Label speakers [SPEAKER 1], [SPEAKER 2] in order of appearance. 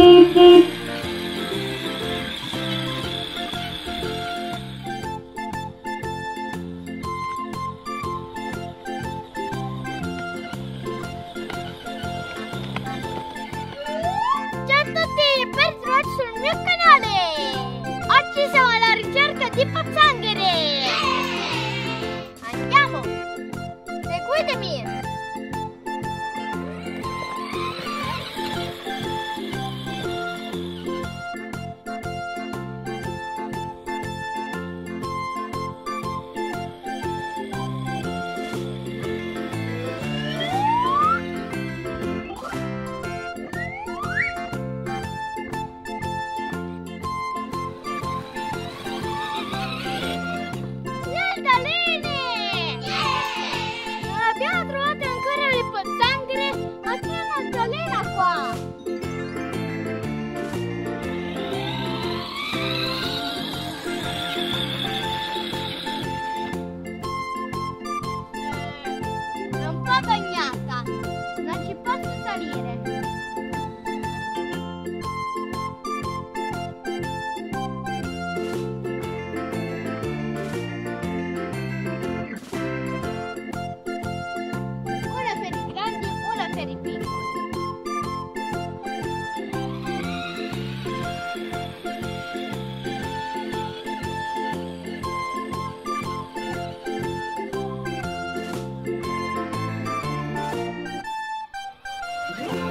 [SPEAKER 1] Ciao a Whoa.